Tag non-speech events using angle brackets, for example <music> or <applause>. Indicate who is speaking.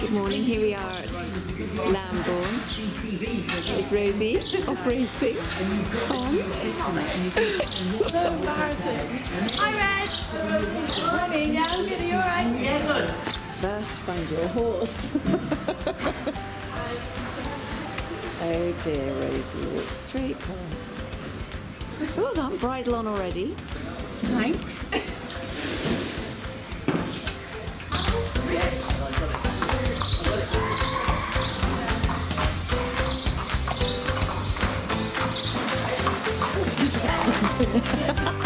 Speaker 1: Good morning, here we are at Lambourn. It's Rosie off racing. Tom. <laughs>
Speaker 2: so embarrassing. Hi, Red. Morning. Yeah, I'm good. Are you alright? Yeah, good.
Speaker 1: First, find your horse. <laughs> oh dear, Rosie, walk straight past. Well done, bridle on already.
Speaker 2: Thanks. <laughs> 这里的小家伙